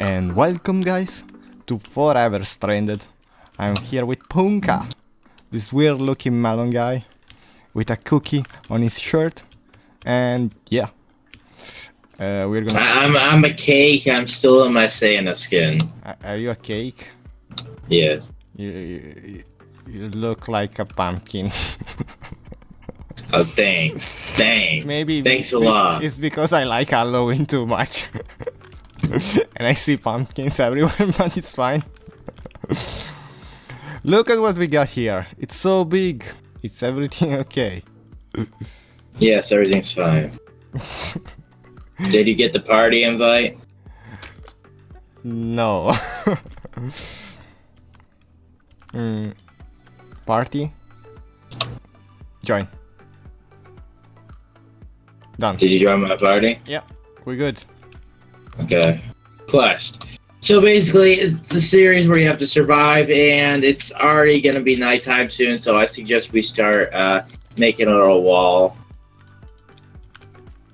and welcome guys to Forever Stranded. I'm here with Punka, this weird looking melon guy with a cookie on his shirt, and yeah, uh, we're gonna. I'm I'm a cake. I'm still in my Santa skin. Are you a cake? Yeah. You, you, you look like a pumpkin. Oh, thanks. Thanks. Maybe Thanks a lot. It's because I like Halloween too much. and I see pumpkins everywhere, but it's fine. Look at what we got here. It's so big. It's everything okay. Yes, everything's fine. Did you get the party invite? No. mm. Party? Join. Done. Did you join my party? Yeah, we're good. Okay. Quest. So basically, it's a series where you have to survive, and it's already gonna be nighttime soon. So I suggest we start uh, making a little wall.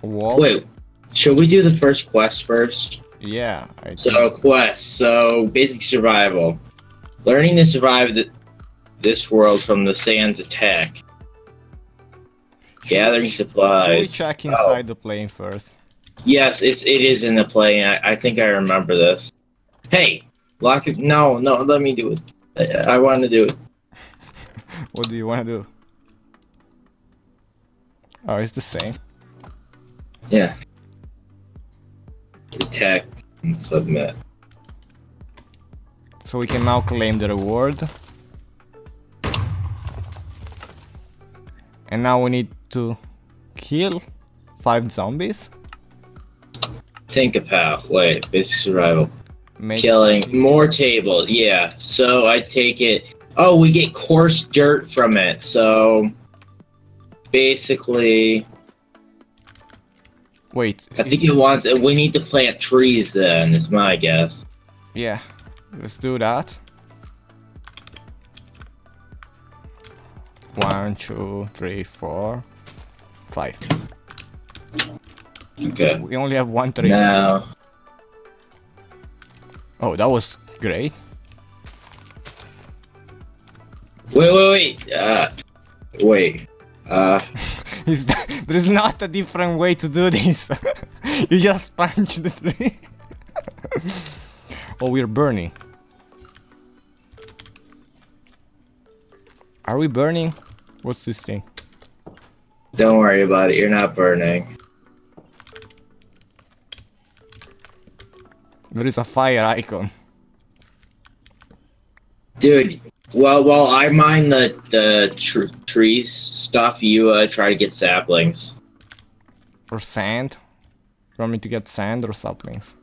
Wall? Wait, should we do the first quest first? Yeah. I So quest. So basic survival. Learning to survive the, this world from the Sand's attack. Gathering supplies. Should we check inside the plane first? Yes, it's it is in the play. I, I think I remember this. Hey, lock it. No, no, let me do it. I, I want to do it. What do you want to do? Oh, it's the same. Yeah. Detect and submit. So we can now claim the reward. And now we need to kill five zombies. Think about. Wait, basic survival. Make Killing more table. Yeah. So I take it. Oh, we get coarse dirt from it. So basically, wait. I think it wants. We need to plant trees. Then is my guess. Yeah, let's do that. One, two, three, four, five. Okay. We only have one tree. Now. Oh, that was great. Wait, wait, wait. Uh, wait. Uh, Is th- there is not a different way to do this. you just punch the tree. oh, we're burning. Are we burning? What's this thing? don't worry about it. You're not burning. There is a fire icon. Dude, well, while I mine the the tr- tree stuff, you uh, try to get saplings. Or sand. You want me to get sand or saplings?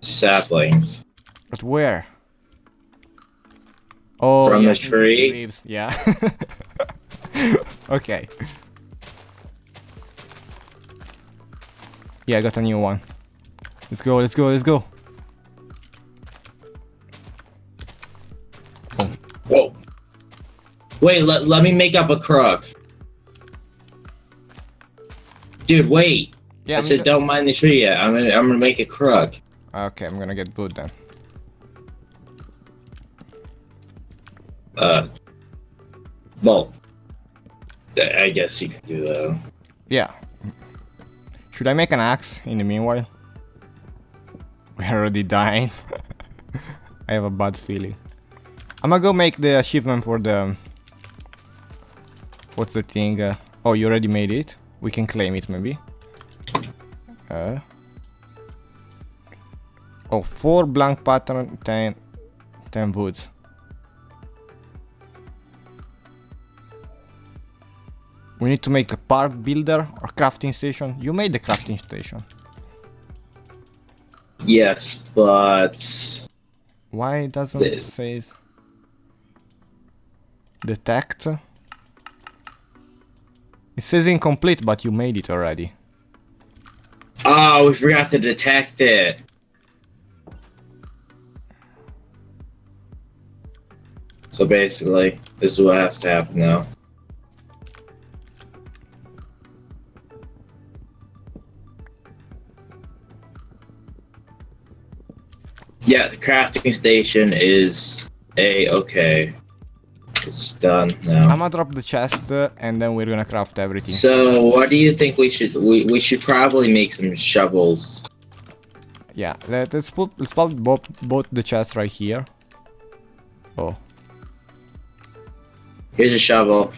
Saplings. But where? Oh, From yeah, the tree? Leaves, yeah. okay. Yeah, I got a new one. Let's go, let's go, let's go. Whoa. Wait, let, let me make up a crook. Dude, wait. Yeah, I I'm said don't mind the tree yet. I'm gonna I'm gonna make a crook. Okay, I'm gonna get wood then. Uh. Well. I I guess you could do that. Yeah. Should I make an axe in the meanwhile? We're already dying. I have a bad feeling. I'm gonna go make the achievement for the... What's the thing? Uh, oh, you already made it? We can claim it maybe. Uh, oh, 4 blank pattern, 10, 10 woods. We need to make a part builder or crafting station. You made the crafting station. Yes, but Why doesn't it say detect? It says incomplete, but you made it already. oh, we forgot to detect it. So basically, this is what has to happen now. Yeah, the crafting station is a okay. Done now. I'm gonna drop the chest uh, and then we're gonna craft everything. So, what do you think we should? We we should probably make some shovels. Yeah, let, us put let's put both both the chests right here. Oh, Here's a shovel.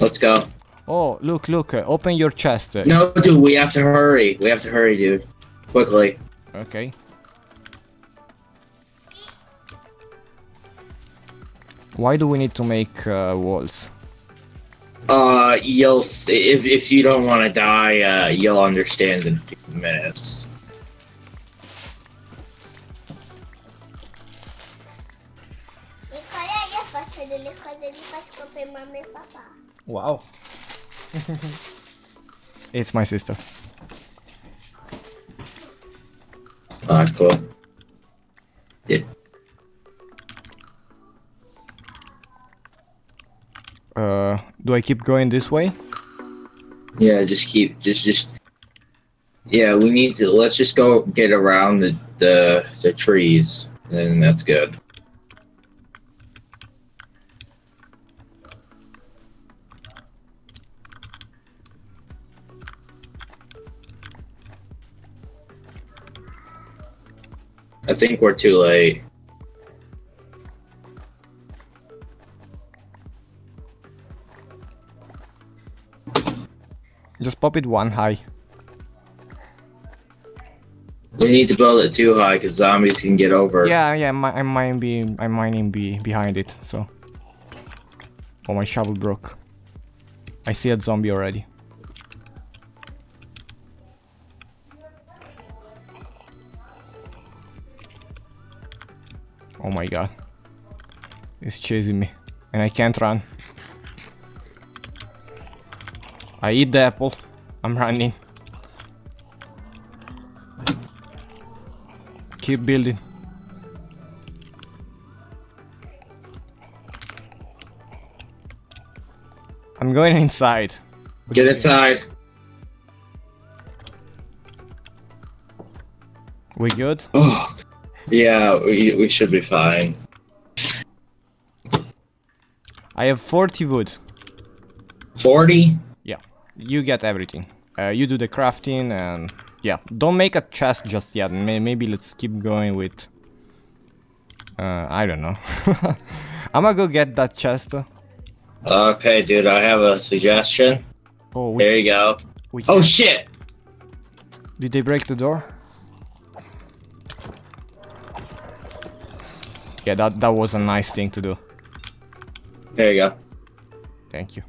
Let's go. oh, look, look! Uh, open your chest. No, dude, we have to hurry. We have to hurry, dude. Quickly. Okay. Why do we need to make uh, walls? Uh, you'll if if you don't want to die, uh, you'll understand in two minutes. Wow. it's my sister. Ah, cool. Yeah. Uh, do I keep going this way? Yeah, just keep just just. Yeah, we need to. Let's just go get around the the the trees, and that's good. I think we're too late. Pop it one high. We need to build it too high because zombies can get over. Yeah, yeah, my, I might be, I might be behind it. So. Oh, my shovel broke. I see a zombie already. Oh my god. It's chasing me. And I can't run. I eat the apple. I'm running. Keep building. I'm going inside. Get inside. We good? Oh, yeah, we, we should be fine. I have 40 wood. 40? Yeah, you get everything. Uh, you do the crafting and yeah, don't make a chest just yet. May- maybe let's keep going with. Uh, I don't know. I'm gonna go get that chest. Okay, dude, I have a suggestion. Oh, we, There you go. we Oh, shit! Did they break the door? Yeah, that that was a nice thing to do. There you go. Thank you.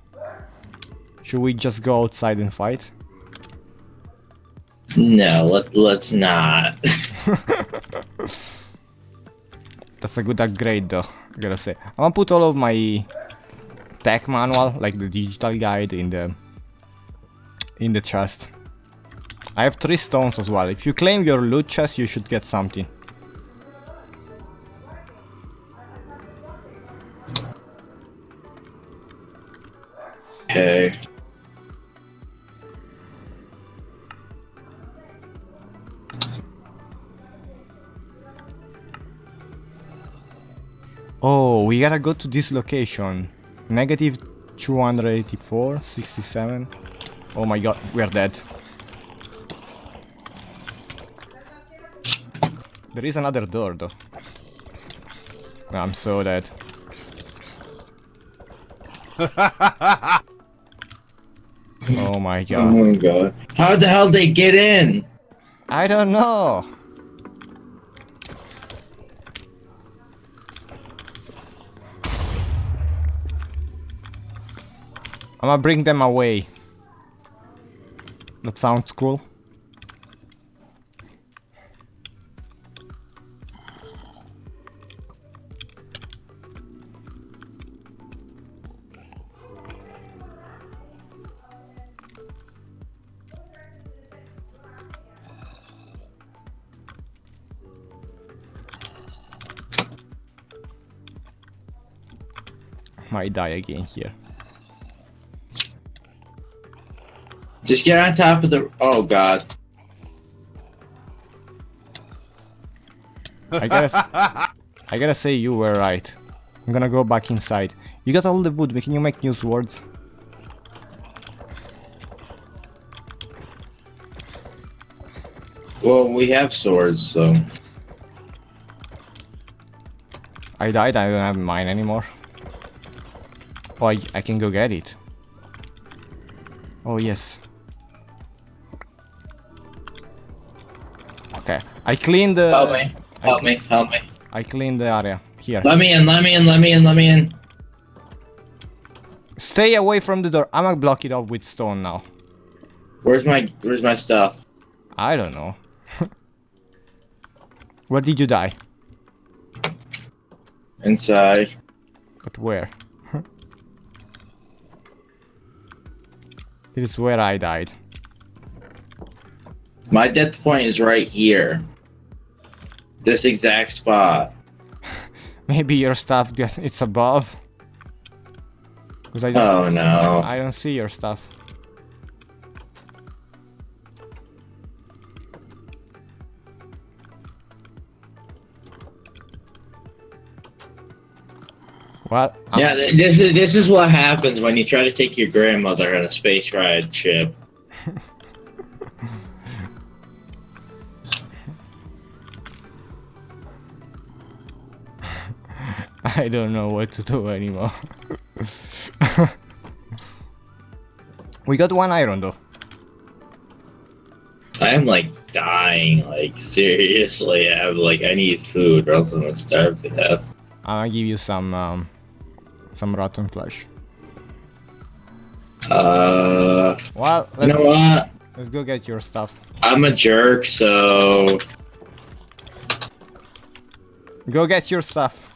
Should we just go outside and fight? No, let, let's not. That's a good upgrade though, I gotta say. I'm gonna put all of my tech manual, like the digital guide in the in the chest. I have three stones as well. If you claim your loot chest, you should get something. Okay. We gotta go to this location. Negative 284, 67. Oh my god, we're dead. There is another door though. I'm so dead. oh my Oh god. my god. How the hell they get in? I don't know. I'm gonna bring them away. That sounds cool. Might die again here. Just get on top of the. Oh god. I gotta, I gotta say you were right. I'm gonna go back inside. You got all the wood, can you make new swords? Well, we have swords, so. I died, I don't have mine anymore. Oh, I, I can go get it. Oh, yes. I cleaned the... Help me. Help me. Help me. I cleaned the area. Here. Let me in. Let me in. Let me in. Let me in. Stay away from the door. I'm gonna block it off with stone now. Where's my Where's my stuff? I don't know. Where did you die? Inside. But where? this is where I died. My death point is right here. This exact spot. Maybe your stuff it's above. Cause I don't, Oh no. I don't see your stuff. I'm- Yeah, this is this is what happens when you try to take your grandmother on a space ride ship. I don't know what to do anymore. we got one iron though. I am like dying. Like seriously, I have like I need food, or else I'm gonna starve to death. I'll give you some um, some rotten flesh. Uh, Well, you let's, know what? let's go get your stuff. I'm a jerk, so Go get your stuff.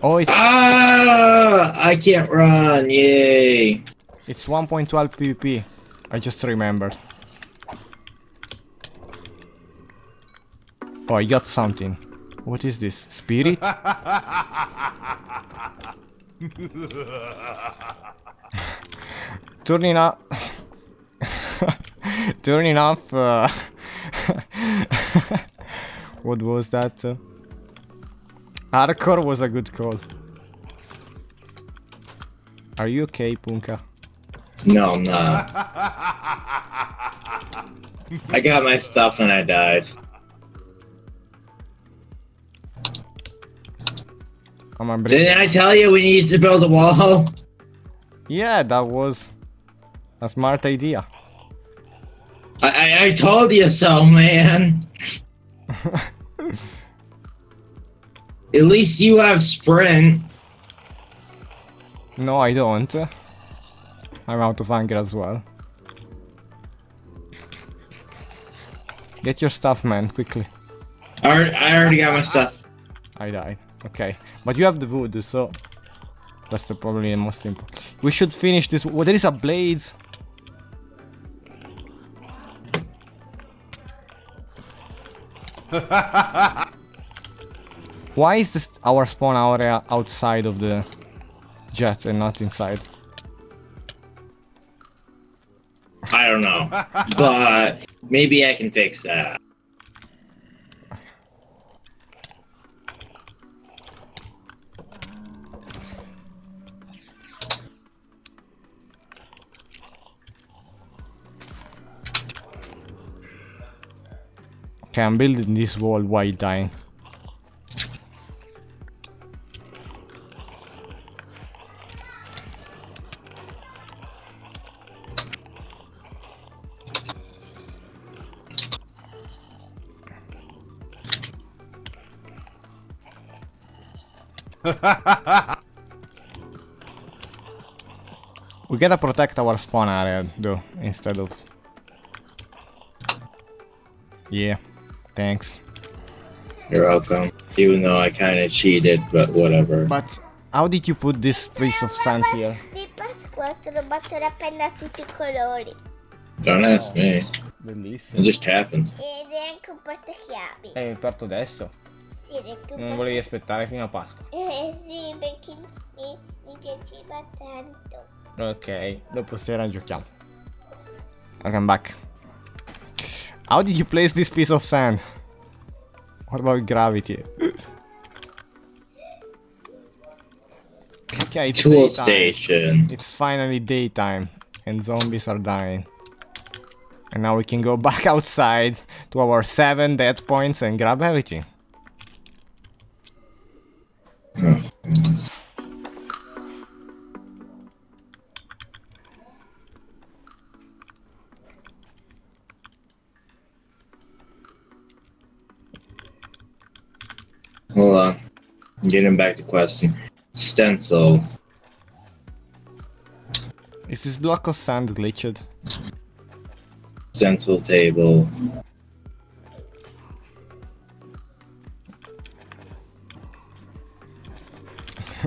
Oh, it's, ah, I can't run. Yay! it's 1.12 PvP. I just remembered. Oh, I got something. What is this? Spirit? Turning up. Turning off. Uh, what was that? Hardcore was a good call. Are you okay, Punka? No, I'm not. I got my stuff and I died. Come on. Didn't I tell you we needed to build a wall? Yeah, that was a smart idea. I, I, I told you so, man. At least you have sprint. No, I don't. I'm out of anger as well. Get your stuff, man, quickly. I already, I already got my stuff. I died. Okay, but you have the wood, so that's the probably the most important. We should finish this. Well, there is a blades. Why is this our spawn area outside of the jet and not inside? I don't know. but maybe I can fix that. Okay, I'm building this wall while dying. we gotta protect our spawn area though, instead of... Yeah, thanks. You're welcome. Even though I kind of cheated, but whatever. But how did you put this piece of sand here? Di Pasqua ho trovato la penna a tutti i colori. Don't ask me. It Bellissimo. just happened. Ed è anche un portachiavi. Eh, è parto adesso. Sì, ed è anche un Non volevi aspettare fino a Pasqua. Eh sì, perché mi, mi piaceva tanto. Ok, dopo sera giochiamo. I come back. How did you place this piece of sand? What about gravity? okay, it's Tool daytime. station. It's finally daytime and zombies are dying. And now we can go back outside to our seven dead points and grab everything. Getting back to question. Stencil. Is this block of sand glitched? Stencil table.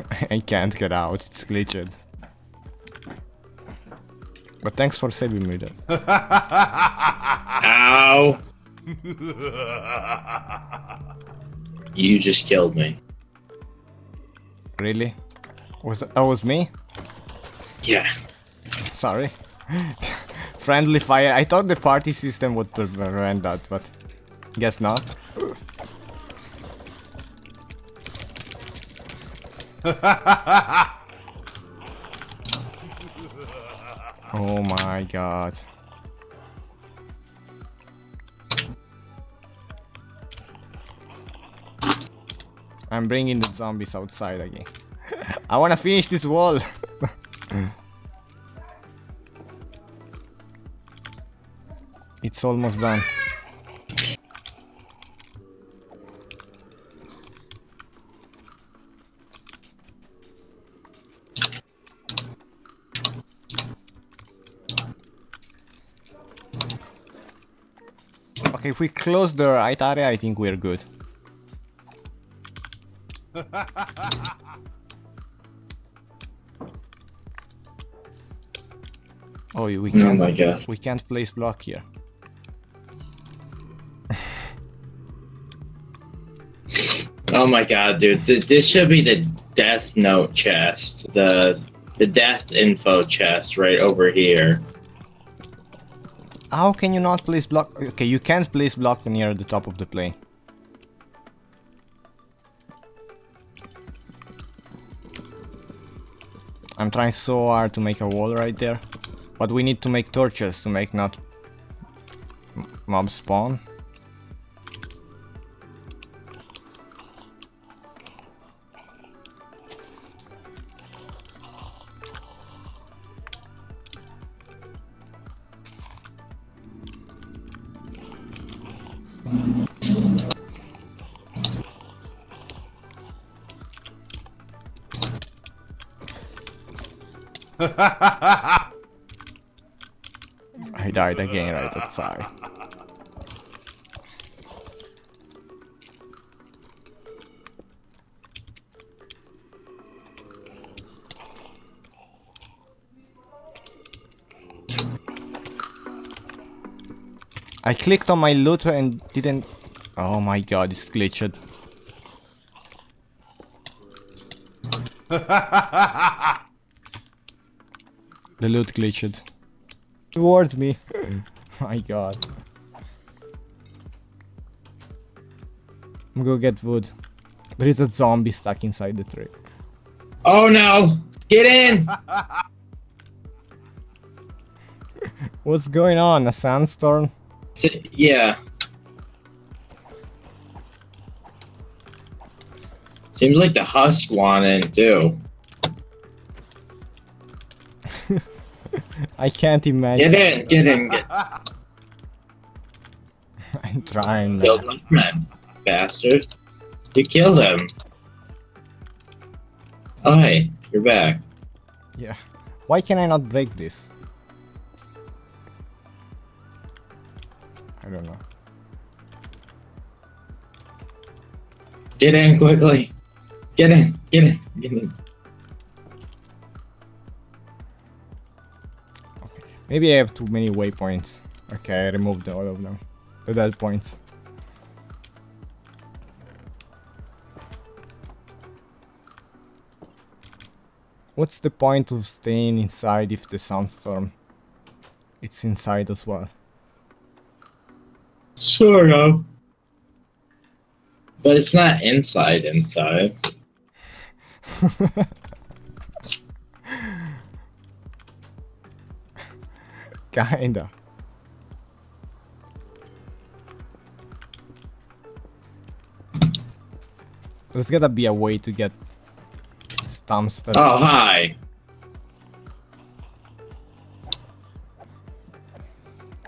I can't get out, it's glitched. But thanks for saving me there. Ow! you just killed me. Really? Was that, that was me? Yeah. Sorry. Friendly fire. I thought the party system would prevent that, but guess not. oh my god. I'm bringing the zombies outside again. I wanna finish this wall. It's almost done. Okay, if we close the right area, I think we're good. Oh, we can't. Oh my god. We can't place block here. Oh my god, dude. This should be the death note chest. The the death info chest right over here. How can you not place block? Okay, you can't place block near the top of the plane. I'm trying so hard to make a wall right there. But we need to make torches to make not mob spawn. I died again right outside. I clicked on my loot and didn't... Oh my god, it's glitched. the loot glitched. Towards me. Mm. my god. I'm gonna get wood. There is a zombie stuck inside the tree. Oh no! Get in! What's going on? A sandstorm? S- yeah. Seems like the husk wanted in too. I can't imagine. Get in, get in, get I'm trying. man. killed my friend, bastard. You killed him. Oh hey, you're back. Yeah. Why can I not break this? I don't know. Get in quickly. Get in, get in, get in. Maybe I have too many waypoints. Okay, I removed all of them. The dead points. What's the point of staying inside if the sandstorm it's inside as well? Sort of. But it's not inside inside. Kinda. There's gotta be a way to get stumps that Oh hi.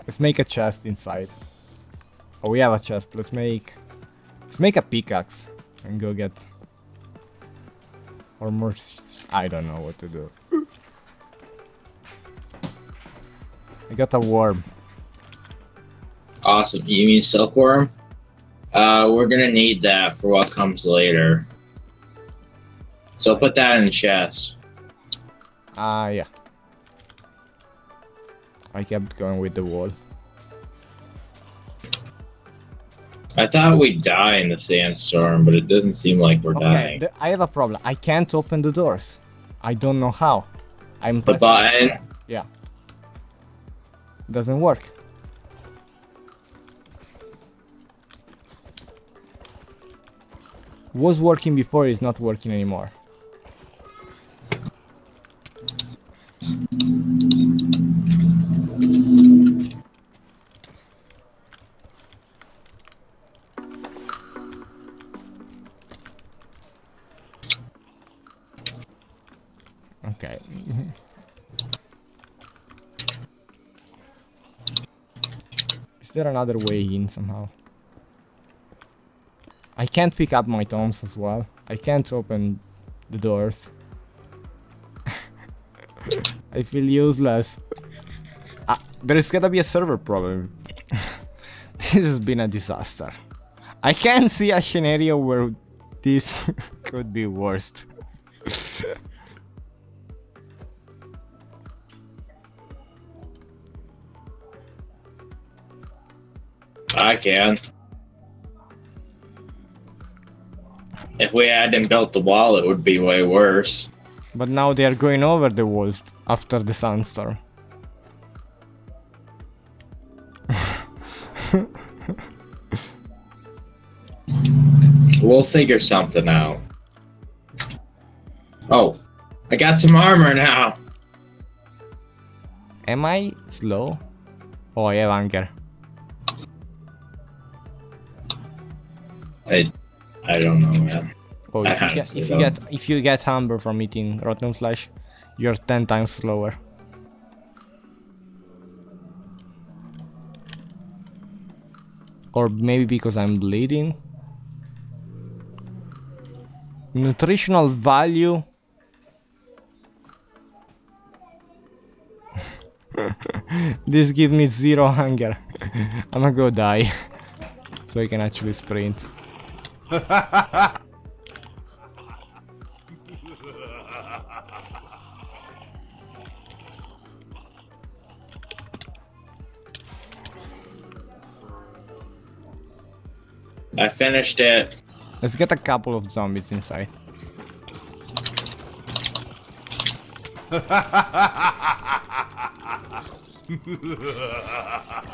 Let's make a chest inside. Oh, we have a chest. Let's make... Let's make a pickaxe and go get... Or more... I don't know what to do. I got a worm. Awesome. You mean silkworm? Uh, we're gonna need that for what comes later. So put that in the chest. Ah, yeah. I kept going with the wall. I thought we'd die in the sandstorm, but it doesn't seem like we're Okay, dying. I have a problem. I can't open the doors. I don't know how. I'm The button. Yeah. Doesn't work. Was working before is not working anymore. There another way in somehow? I can't pick up my tomes as well. I can't open the doors. I feel useless. Ah, there's gotta be a server problem. this has been a disaster. I can't see a scenario where this could be worst. I can. If we hadn't built the wall, it would be way worse. But now they are going over the walls after the sandstorm. We'll figure something out. Oh, I got some armor now. Am I slow? Oh, I have anger. I, I don't know, man. Oh, if you, get, if you get if you get amber from eating rotten flesh, you're ten times slower. Or maybe because I'm bleeding. Nutritional value. this gives me zero hunger. I'm gonna go die. so I can actually sprint. I finished it. Let's get a couple of zombies inside.